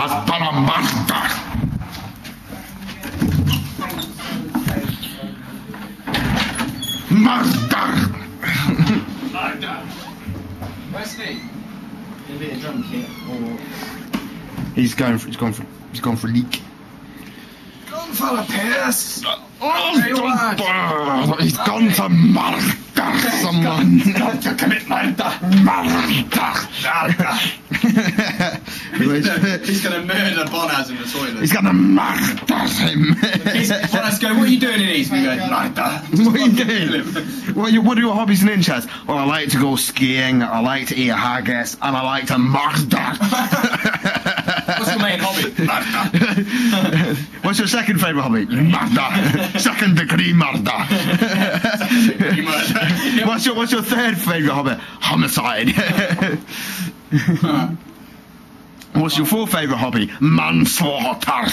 has done a murder. Murder. Where's A bit of drunk here. Or... He's going for. He's gone for. He's gone for a leak. Gone for a piss! Oh, he's gone to murder someone. Got to commit murder! Murder. He's gonna murder Bonas in the toilet. He's gonna murder him. He's, Bonas go, what are you doing in these? We go, murder. What are you doing? What, are you, what are your hobbies and interests? Well, I like to go skiing, I like to eat a haggis, and I like to murder. What's your main hobby? Murder. What's your second favourite hobby? Murder. second degree murder. degree murder. what's your What's your third favourite hobby? Homicide. What's your fourth favourite hobby? Manslaughter.